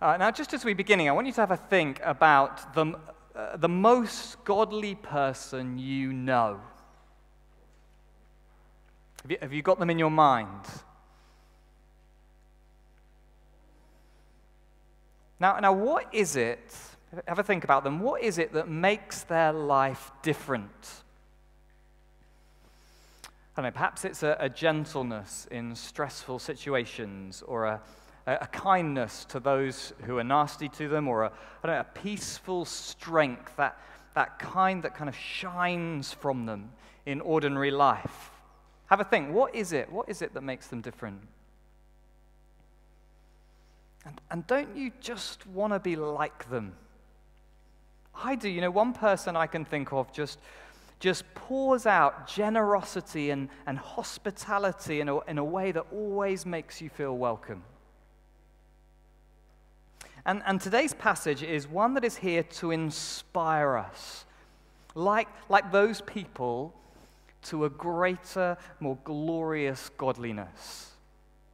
Uh, now, just as we're beginning, I want you to have a think about the, uh, the most godly person you know. Have you, have you got them in your mind? Now, now, what is it, have a think about them, what is it that makes their life different? I don't know, perhaps it's a, a gentleness in stressful situations or a a, kindness to those who are nasty to them, or a, I don't know, a peaceful strength, that, that kind that kind of shines from them in ordinary life. Have a think. What is it? What is it that makes them different? And, and don't you just want to be like them? I do. You know, one person I can think of just, just pours out generosity and, and hospitality in a, in a way that always makes you feel welcome. And, and today's passage is one that is here to inspire us, like, like those people, to a greater, more glorious godliness.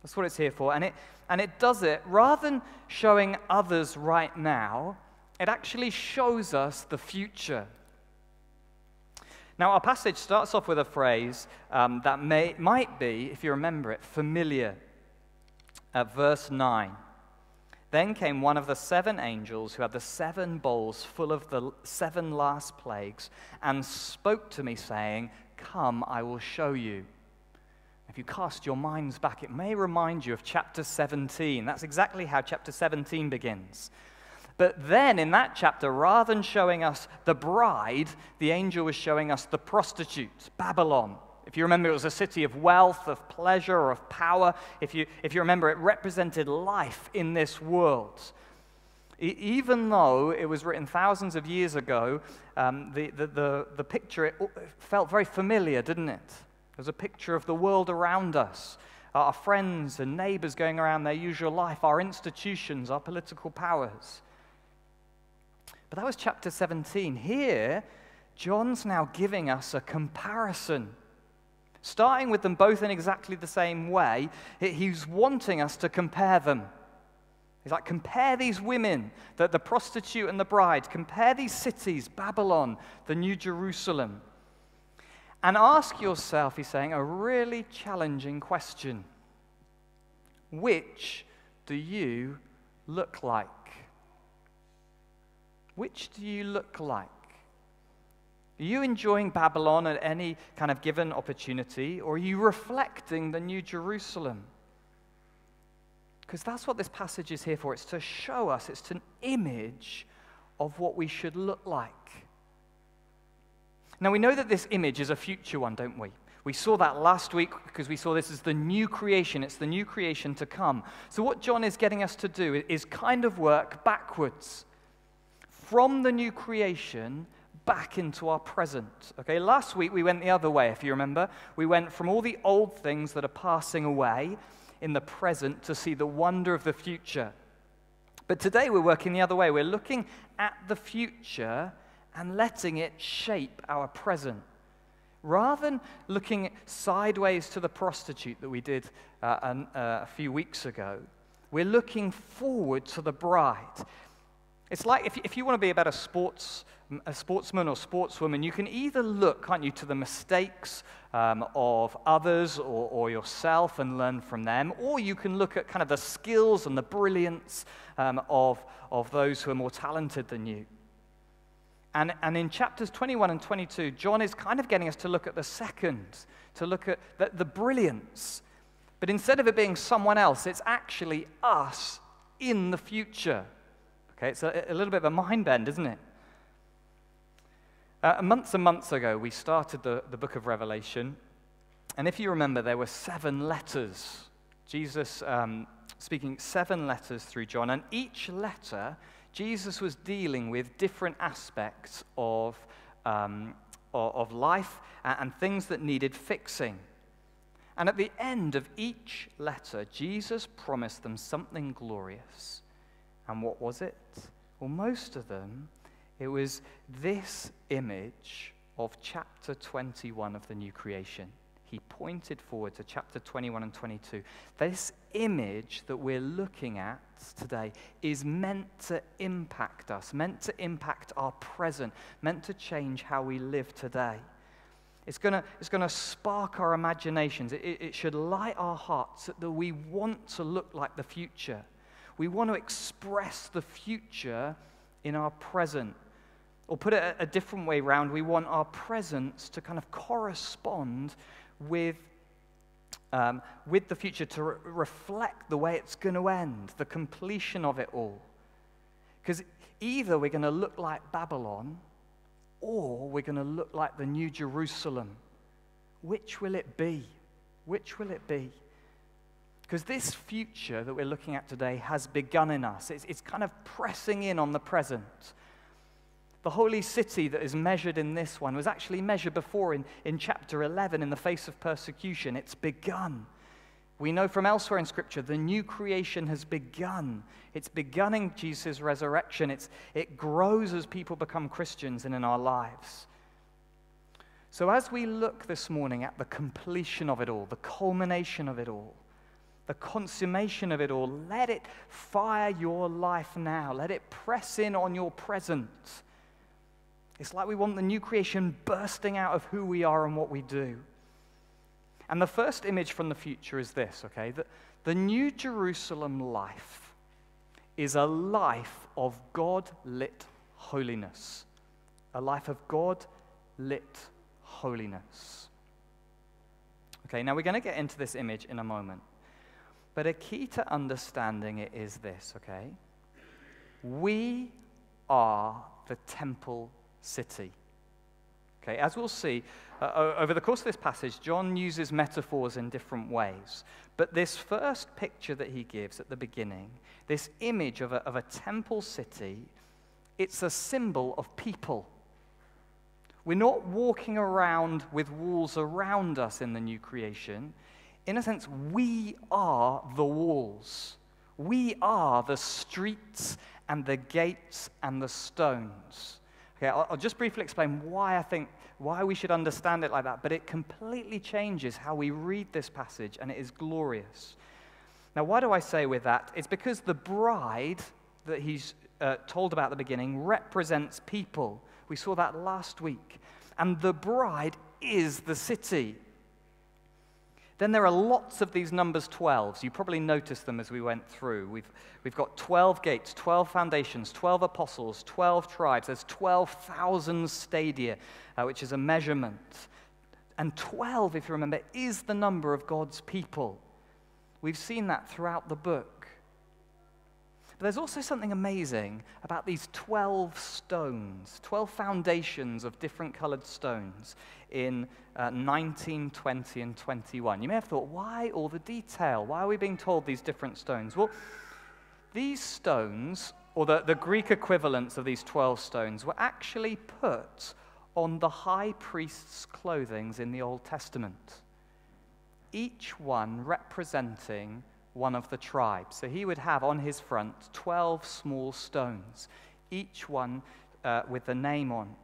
That's what it's here for. And it, and it does it rather than showing others right now, it actually shows us the future. Now, our passage starts off with a phrase um, that may, might be, if you remember it, familiar. At verse 9. Then came one of the seven angels who had the seven bowls full of the seven last plagues and spoke to me, saying, Come, I will show you. If you cast your minds back, it may remind you of chapter 17. That's exactly how chapter 17 begins. But then in that chapter, rather than showing us the bride, the angel was showing us the prostitute, Babylon. If you remember, it was a city of wealth, of pleasure, of power. If you, if you remember, it represented life in this world. even though it was written thousands of years ago, um, the, the, the, the picture it felt very familiar, didn't it? It was a picture of the world around us, our friends and neighbors going around their usual life, our institutions, our political powers. But that was chapter 17. Here, John's now giving us a comparison starting with them both in exactly the same way, he's wanting us to compare them. He's like, compare these women, the, the prostitute and the bride, compare these cities, Babylon, the New Jerusalem. And ask yourself, he's saying, a really challenging question Which do you look like? Which do you look like? Are you enjoying Babylon at any kind of given opportunity, or are you reflecting the New Jerusalem? Because that's what this passage is here for. It's to show us, it's an image of what we should look like. Now, we know that this image is a future one, don't we? We saw that last week because we saw this as the new creation. It's the new creation to come. So, what John is getting us to do is kind of work backwards from the new creation back into our present. Okay, last week we went the other way, if you remember. We went from all the old things that are passing away in the present to see the wonder of the future. But today we're working the other way. We're looking at the future and letting it shape our present. Rather than looking sideways to the prostitute that we did uh, an, uh, a few weeks ago, we're looking forward to the bride. It's like if, if you want to be a better sports a sportsman or sportswoman, you can either look, can't you, to the mistakes um, of others or, or, yourself and learn from them, or you can look at kind of the skills and the brilliance um, of, of those who are more talented than you. And, and in chapters 21 and 22, John is kind of getting us to look at the second, to look at the, the brilliance. But instead of it being someone else, it's actually us in the future. Okay, it's a, a little bit of a mind bend, isn't it? Uh, months and months ago, we started the, the book of Revelation. And if you remember, there were seven letters. Jesus um, speaking seven letters through John. And each letter, Jesus was dealing with different aspects of, um, of life and things that needed fixing. And at the end of each letter, Jesus promised them something glorious. And what was it? Well, most of them, it was this image of chapter 21 of the new creation. He pointed forward to chapter 21 and 22. This image that we're looking at today is meant to impact us, meant to impact our present, meant to change how we live today. It's going to it's gonna spark our imaginations. It, it should light our hearts that we want to look like the future. We want to express the future in our present. Or put it a different way around, we want our presence to kind of correspond with, um, with the future, to re- reflect the way it's going to end, the completion of it all. Because either we're going to look like Babylon or we're going to look like the New Jerusalem. Which will it be? Which will it be? Because this future that we're looking at today has begun in us. It's, it's kind of pressing in on the present. The holy city that is measured in this one was actually measured before in, in chapter 11 in the face of persecution. It's begun. We know from elsewhere in Scripture the new creation has begun. It's begun in Jesus' resurrection. It's, it grows as people become Christians and in our lives. So, as we look this morning at the completion of it all, the culmination of it all, the consummation of it all, let it fire your life now. Let it press in on your present. It's like we want the new creation bursting out of who we are and what we do. And the first image from the future is this, okay? That the New Jerusalem life is a life of God lit holiness. A life of God lit holiness. Okay, now we're going to get into this image in a moment. But a key to understanding it is this, okay? We are the temple city. Okay, as we'll see, uh, over the course of this passage, John uses metaphors in different ways. But this first picture that he gives at the beginning, this image of a, of a temple city, it's a symbol of people. We're not walking around with walls around us in the new creation. In a sense, we are the walls. We are the streets and the gates and the stones. Okay, I'll, I'll just briefly explain why I think why we should understand it like that, but it completely changes how we read this passage, and it is glorious. Now, why do I say with that? It's because the bride that he's uh, told about at the beginning represents people. We saw that last week. And the bride is the city. Then there are lots of these numbers 12s. You probably noticed them as we went through. We've, we've got 12 gates, 12 foundations, 12 apostles, 12 tribes. There's 12,000 stadia, uh, which is a measurement. And 12, if you remember, is the number of God's people. We've seen that throughout the book. But there's also something amazing about these 12 stones, 12 foundations of different colored stones in uh, 19, 20, and 21. You may have thought, why all the detail? Why are we being told these different stones? Well, these stones, or the, the Greek equivalents of these 12 stones, were actually put on the high priest's clothing in the Old Testament, each one representing one of the tribes. So he would have on his front 12 small stones, each one uh, with the name on.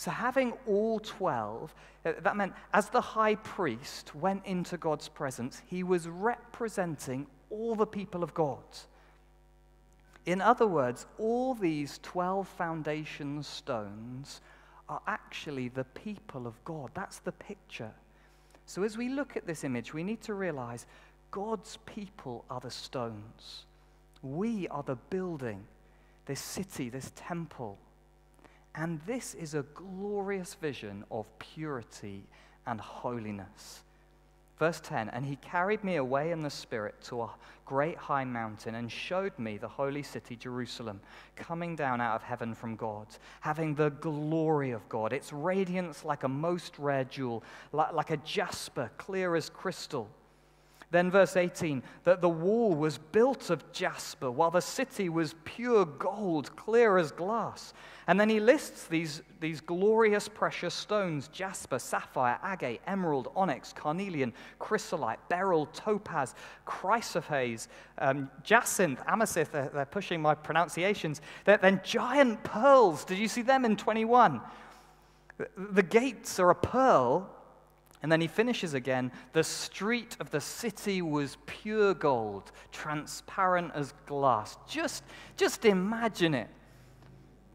So, having all 12, uh, that meant as the high priest went into God's presence, he was representing all the people of God. In other words, all these 12 foundation stones are actually the people of God. That's the picture. So, as we look at this image, we need to realize God's people are the stones. We are the building, this city, this temple. And this is a glorious vision of purity and holiness. Verse 10 And he carried me away in the Spirit to a great high mountain and showed me the holy city, Jerusalem, coming down out of heaven from God, having the glory of God, its radiance like a most rare jewel, like, like a jasper, clear as crystal. Then, verse 18, that the wall was built of jasper, while the city was pure gold, clear as glass. And then he lists these, these glorious precious stones jasper, sapphire, agate, emerald, onyx, carnelian, chrysolite, beryl, topaz, chrysoprase, um, jacinth, amethyst. They're, they're, pushing my pronunciations. They're, then giant pearls. Did you see them in 21? The gates are a pearl and then he finishes again the street of the city was pure gold, transparent as glass. Just, just imagine it.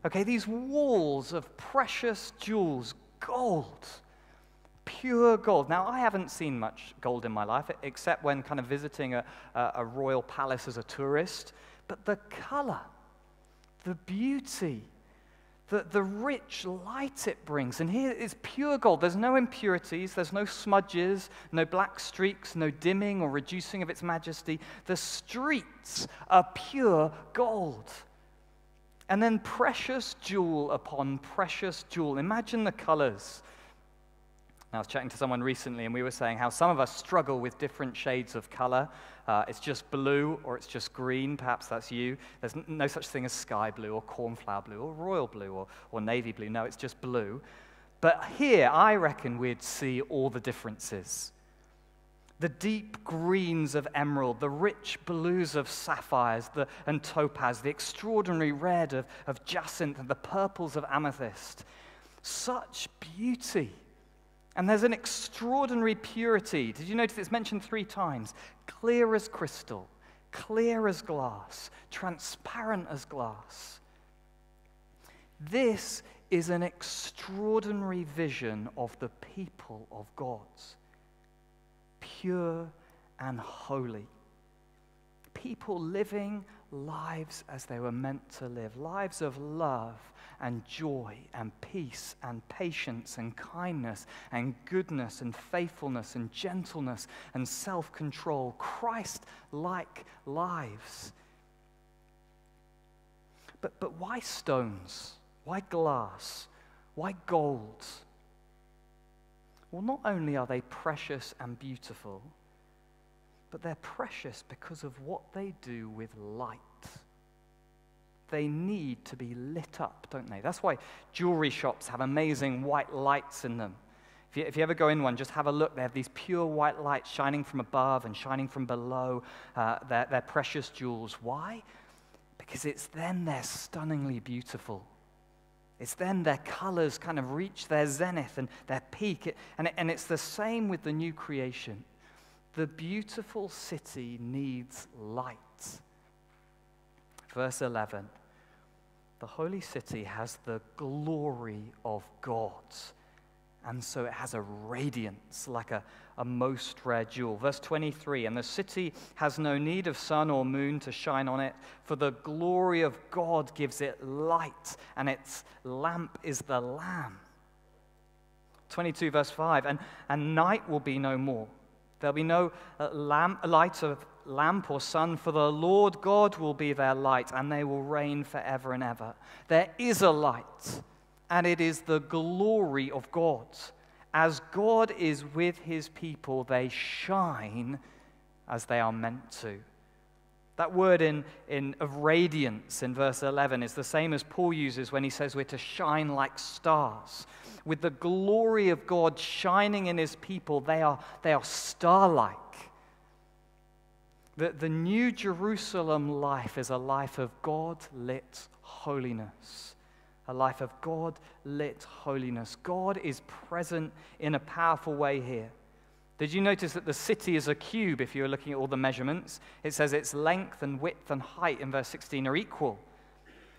Okay, these walls of precious jewels, gold, pure gold. Now, I haven't seen much gold in my life, except when kind of visiting a, a, a royal palace as a tourist. But the color, the beauty, the, the rich light it brings. And here is pure gold. There's no impurities, there's no smudges, no black streaks, no dimming or reducing of its majesty. The streets are pure gold. And then precious jewel upon precious jewel. Imagine the colors. I was chatting to someone recently, and we were saying how some of us struggle with different shades of color. Uh, it's just blue or it's just green. Perhaps that's you. There's no such thing as sky blue or cornflower blue or royal blue or, or navy blue. No, it's just blue. But here, I reckon we'd see all the differences. The deep greens of emerald, the rich blues of sapphires the, and topaz, the extraordinary red of, of jacinth, and the purples of amethyst. Such beauty and there's an extraordinary purity. Did you notice it's mentioned three times? Clear as crystal, clear as glass, transparent as glass. This is an extraordinary vision of the people of God pure and holy. People living lives as they were meant to live lives of love and joy and peace and patience and kindness and goodness and faithfulness and gentleness and self control. Christ like lives. But, but why stones? Why glass? Why gold? Well, not only are they precious and beautiful, but they're precious because of what they do with light they need to be lit up, don't they? That's why jewelry shops have amazing white lights in them. If you, if you ever go in one, just have a look. They have these pure white lights shining from above and shining from below. Uh, their, their precious jewels. Why? Because it's then they're stunningly beautiful. It's then their colors kind of reach their zenith and their peak. It, and, and it's the same with the new creation. The beautiful city needs light. Verse 11 The holy city has the glory of God. And so it has a radiance like a, a most rare jewel. Verse 23 And the city has no need of sun or moon to shine on it, for the glory of God gives it light, and its lamp is the Lamb. 22, verse 5 And, and night will be no more. There'll be no uh, lamp, light of lamp or sun, for the Lord God will be their light, and they will reign forever and ever. There is a light, and it is the glory of God. As God is with his people, they shine as they are meant to. That word in, in, of radiance in verse 11 is the same as Paul uses when he says we're to shine like stars. With the glory of God shining in his people, they are, they are star like. The, the New Jerusalem life is a life of God lit holiness. A life of God lit holiness. God is present in a powerful way here. Did you notice that the city is a cube if you're looking at all the measurements? It says its length and width and height in verse 16 are equal.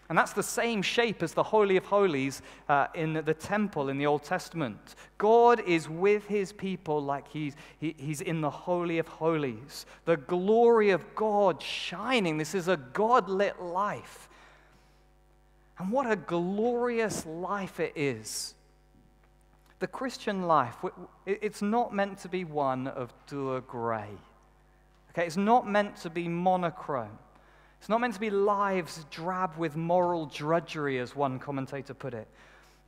And that's the same shape as the Holy of Holies uh, in the temple in the Old Testament. God is with his people like he's, he, he's in the Holy of Holies. The glory of God shining. This is a God lit life. And what a glorious life it is. The Christian life, it's not meant to be one of dour gray. Okay, it's not meant to be monochrome. It's not meant to be lives drab with moral drudgery, as one commentator put it.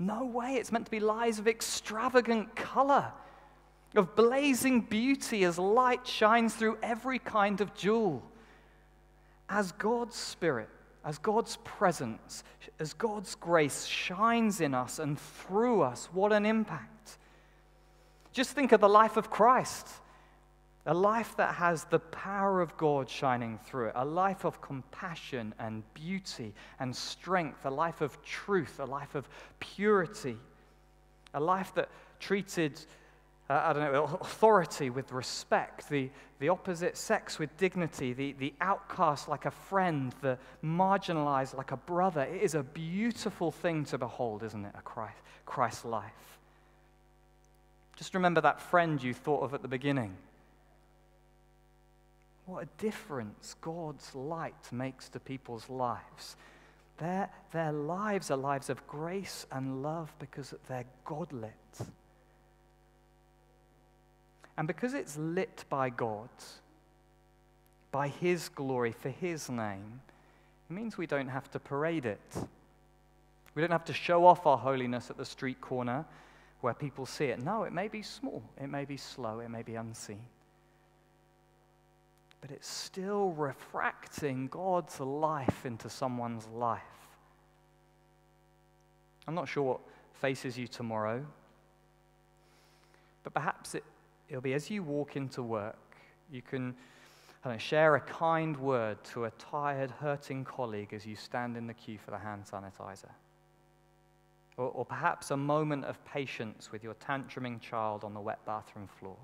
No way. It's meant to be lives of extravagant color. of blazing beauty as light shines through every kind of jewel. As God's Spirit, as God's presence, as God's grace shines in us and through us, what an impact. Just think of the life of Christ. A life that has the power of God shining through it, a life of compassion and beauty and strength, a life of truth, a life of purity, a life that treated, uh, I don't know, authority with respect, the, the opposite sex with dignity, the, the outcast like a friend, the marginalized like a brother. It is a beautiful thing to behold, isn't it? A Christ, Christ life. Just remember that friend you thought of at the beginning what a difference God's light makes to people's lives. Their, their lives are lives of grace and love because they're God lit. And because it's lit by God, by His glory, for His name, it means we don't have to parade it. We don't have to show off our holiness at the street corner where people see it. No, it may be small, it may be slow, it may be unseen but it's still refracting God's life into someone's life. I'm not sure what faces you tomorrow, but perhaps it, it'll be as you walk into work, you can share a kind word to a tired, hurting colleague as you stand in the queue for the hand sanitizer. Or, or perhaps a moment of patience with your tantruming child on the wet bathroom floor.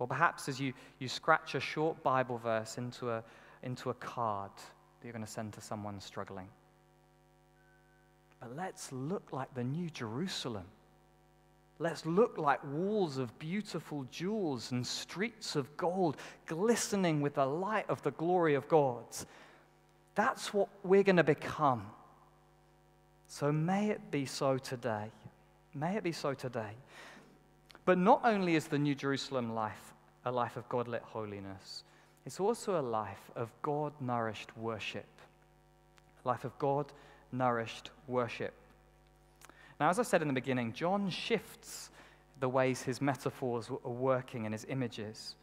Or perhaps as you, you scratch a short Bible verse into a, into a card that you're going to send to someone struggling. But let's look like the New Jerusalem. Let's look like walls of beautiful jewels and streets of gold glistening with the light of the glory of God. That's what we're going to become. So may it be so today. May it be so today. But not only is the New Jerusalem life a life of God lit holiness, it's also a life of God nourished worship. A life of God nourished worship. Now, as I said in the beginning, John shifts the ways his metaphors are working and his images.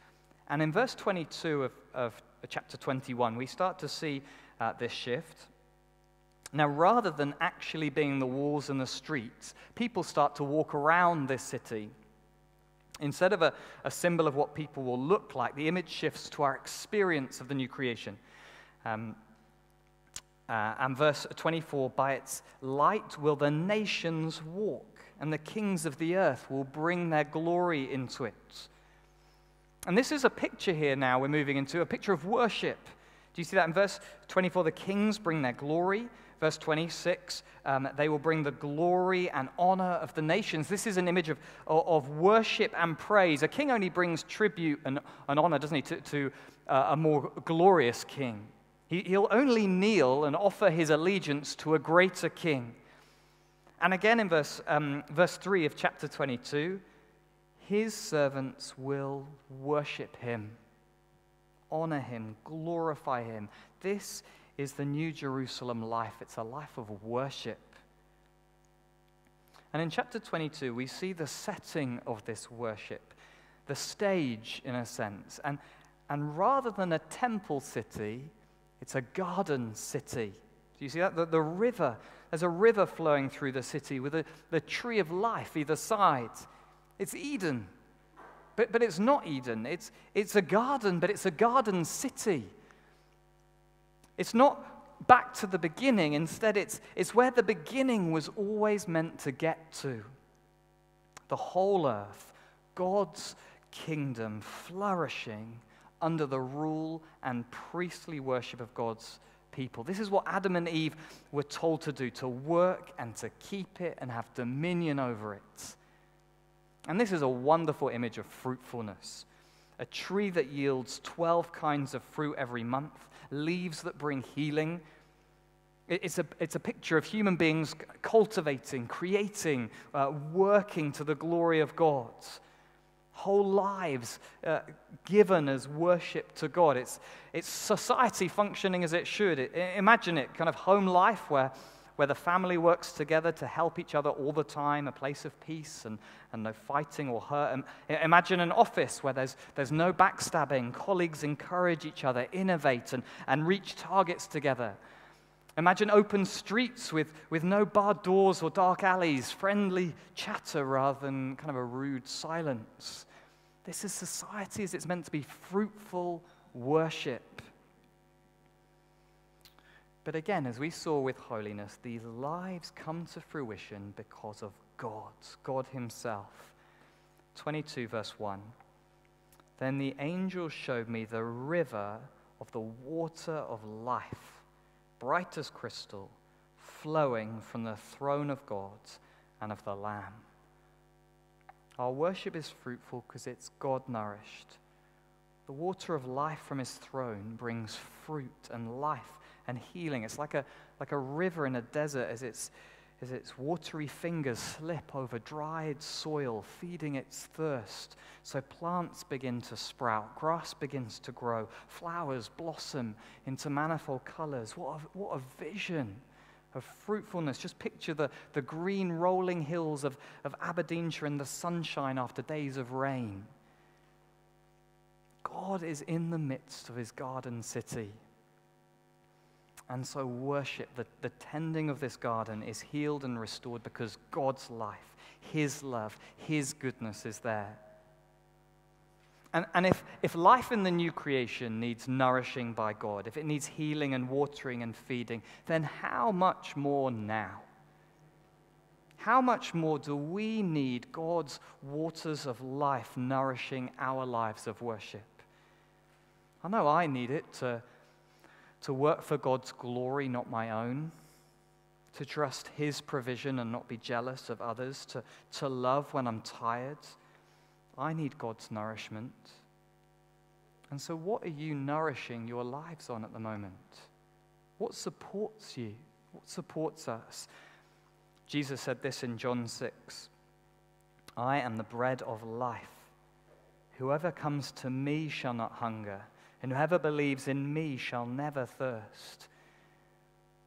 And in verse 22 of, of chapter 21, we start to see uh, this shift. Now, rather than actually being the walls and the streets, people start to walk around this city Instead of a, a symbol of what people will look like, the image shifts to our experience of the new creation. Um, uh, and verse 24 by its light will the nations walk, and the kings of the earth will bring their glory into it. And this is a picture here now we're moving into a picture of worship. Do you see that in verse 24? The kings bring their glory. Verse 26, um, they will bring the glory and honor of the nations. This is an image of, of worship and praise. A king only brings tribute and, and honor, doesn't he, to, to uh, a more glorious king. He, he'll only kneel and offer his allegiance to a greater king. And again in verse, um, verse 3 of chapter 22, his servants will worship him, honor him, glorify him. This is the New Jerusalem life. It's a life of worship. And in chapter 22, we see the setting of this worship, the stage, in a sense. And, and rather than a temple city, it's a garden city. Do you see that? The, the river, there's a river flowing through the city with a, the tree of life either side. It's Eden. But, but it's not Eden. It's, it's a garden, but it's a garden city. It's not back to the beginning. Instead, it's, it's where the beginning was always meant to get to. The whole earth, God's kingdom flourishing under the rule and priestly worship of God's people. This is what Adam and Eve were told to do to work and to keep it and have dominion over it. And this is a wonderful image of fruitfulness a tree that yields 12 kinds of fruit every month, leaves that bring healing. It's a, it's a picture of human beings cultivating, creating, uh, working to the glory of God. Whole lives uh, given as worship to God. It's, it's society functioning as it should. It, imagine it kind of home life where, where the family works together to help each other all the time, a place of peace and, and no fighting or hurt. Imagine an office where there's, there's no backstabbing, colleagues encourage each other, innovate, and, and reach targets together. Imagine open streets with, with no barred doors or dark alleys, friendly chatter rather than kind of a rude silence. This is society as it's meant to be fruitful worship. But again, as we saw with holiness, these lives come to fruition because of God, God Himself. 22, verse 1. Then the angel showed me the river of the water of life, bright as crystal, flowing from the throne of God and of the Lamb. Our worship is fruitful because it's God nourished. The water of life from his throne brings fruit and life and healing. It's like a, like a river in a desert as its, as its watery fingers slip over dried soil, feeding its thirst. So plants begin to sprout, grass begins to grow, flowers blossom into manifold colors. What a, what a vision! of fruitfulness. Just picture the, the green rolling hills of, of Aberdeenshire in the sunshine after days of rain. God is in the midst of his garden city. And so, worship, the, the tending of this garden, is healed and restored because God's life, His love, His goodness is there. And, and if, if life in the new creation needs nourishing by God, if it needs healing and watering and feeding, then how much more now? How much more do we need God's waters of life nourishing our lives of worship? I know I need it to to work for God's glory, not my own, to trust His provision and not be jealous of others, to, to love when I'm tired. I need God's nourishment. And so, what are you nourishing your lives on at the moment? What supports you? What supports us? Jesus said this in John 6 I am the bread of life. Whoever comes to me shall not hunger and whoever believes in me shall never thirst.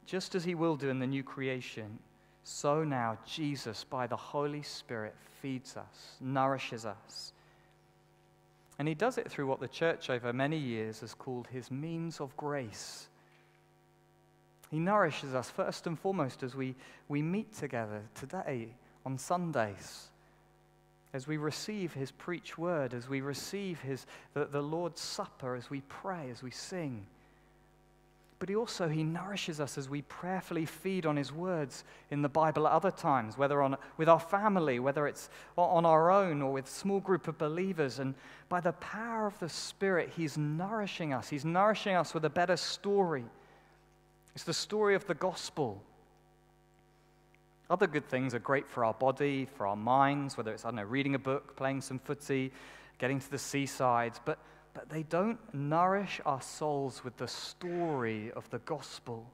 Just as he will do in the new creation, so now Jesus, by the Holy Spirit, feeds us, nourishes us. And he does it through what the church over many years has called his means of grace. He nourishes us first and foremost as we, we meet together today on Sundays as we receive his preach word, as we receive his, the, the Lord's Supper, as we pray, as we sing. But he also he nourishes us as we prayerfully feed on his words in the Bible at other times, whether on, with our family, whether it's on our own or with small group of believers. And by the power of the Spirit, he's nourishing us. He's nourishing us with a better story. It's the story of the gospel. Other good things are great for our body, for our minds, whether it's, I don't know, reading a book, playing some footy, getting to the seaside, but, but they don't nourish our souls with the story of the gospel,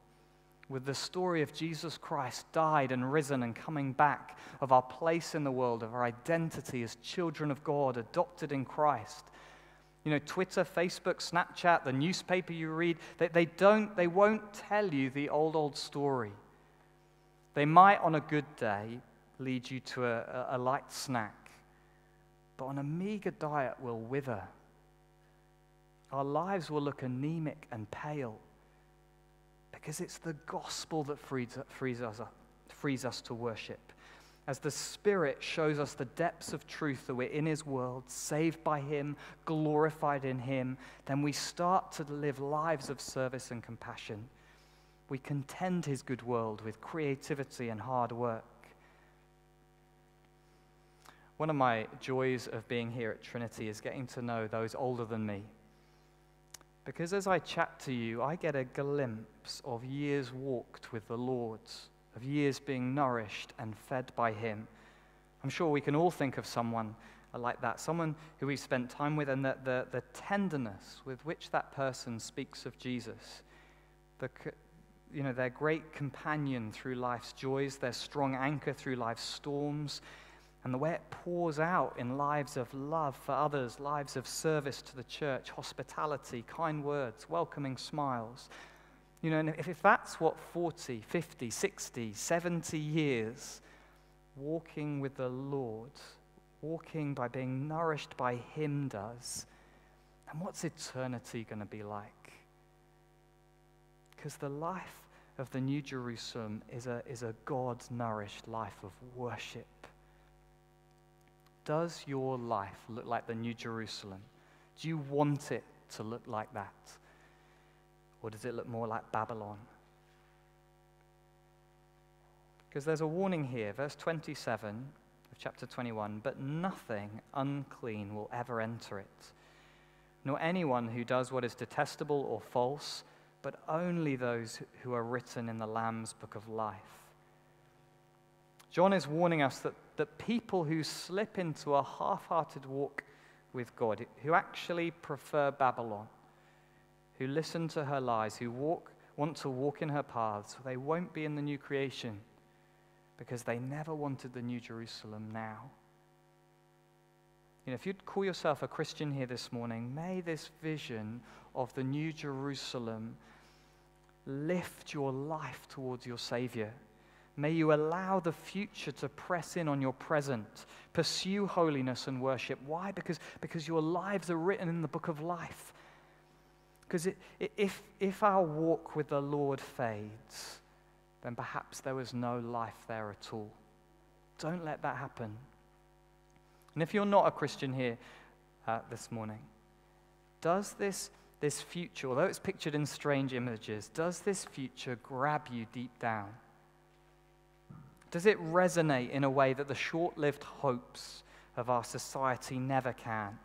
with the story of Jesus Christ died and risen and coming back, of our place in the world, of our identity as children of God, adopted in Christ. You know, Twitter, Facebook, Snapchat, the newspaper you read, they, they, don't, they won't tell you the old, old story. They might, on a good day, lead you to a, a, light snack, but on a meager diet will wither. Our lives will look anemic and pale because it's the gospel that frees, frees, us, frees us to worship. As the Spirit shows us the depths of truth that we're in His world, saved by Him, glorified in Him, then we start to live lives of service and compassion we contend his good world with creativity and hard work. One of my joys of being here at Trinity is getting to know those older than me. Because as I chat to you, I get a glimpse of years walked with the Lord, of years being nourished and fed by Him. I'm sure we can all think of someone like that, someone who we've spent time with, and the, the, the tenderness with which that person speaks of Jesus, the, you know, their great companion through life's joys, their strong anchor through life's storms, and the way it pours out in lives of love for others, lives of service to the church, hospitality, kind words, welcoming smiles. You know, and if, if that's what 40, 50, 60, 70 years walking with the Lord, walking by being nourished by Him does, and what's eternity going to be like? Because the life of the New Jerusalem is a, is a God nourished life of worship. Does your life look like the New Jerusalem? Do you want it to look like that? Or does it look more like Babylon? Because there's a warning here, verse 27 of chapter 21 but nothing unclean will ever enter it, nor anyone who does what is detestable or false, but only those who are written in the Lamb's book of life. John is warning us that, that people who slip into a half hearted walk with God, who actually prefer Babylon, who listen to her lies, who walk, want to walk in her paths, they won't be in the new creation because they never wanted the New Jerusalem now. You know, if you'd call yourself a Christian here this morning, may this vision of the New Jerusalem lift your life towards your Savior. May you allow the future to press in on your present. Pursue holiness and worship. Why? Because, because your lives are written in the book of life. Because if, if our walk with the Lord fades, then perhaps there was no life there at all. Don't let that happen. And if you're not a Christian here uh, this morning, does this, this future, although it's pictured in strange images, does this future grab you deep down? Does it resonate in a way that the short lived hopes of our society never can?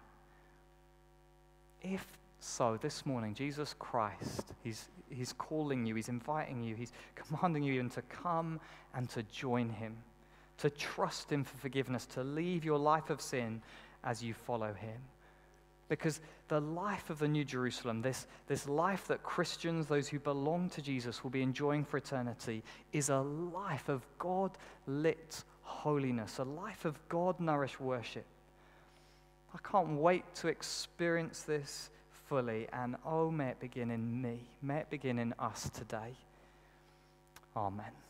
If so, this morning, Jesus Christ, he's, he's calling you, He's inviting you, He's commanding you even to come and to join Him, to trust Him for forgiveness, to leave your life of sin as you follow Him. Because the life of the New Jerusalem, this, this life that Christians, those who belong to Jesus, will be enjoying for eternity, is a life of God lit holiness, a life of God nourished worship. I can't wait to experience this fully, and oh, may it begin in me. May it begin in us today. Amen.